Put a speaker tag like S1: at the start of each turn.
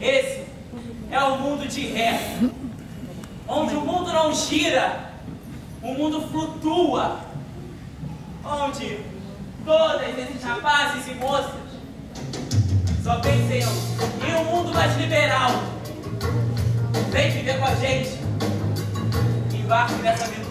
S1: Esse é o mundo de ré, onde o mundo não gira, o mundo flutua, onde todos esses rapazes e moças só pensam em um mundo mais liberal. Vem viver com a gente, embarque nessa aventura